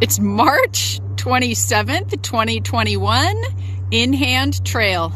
It's March 27th, 2021, In Hand Trail.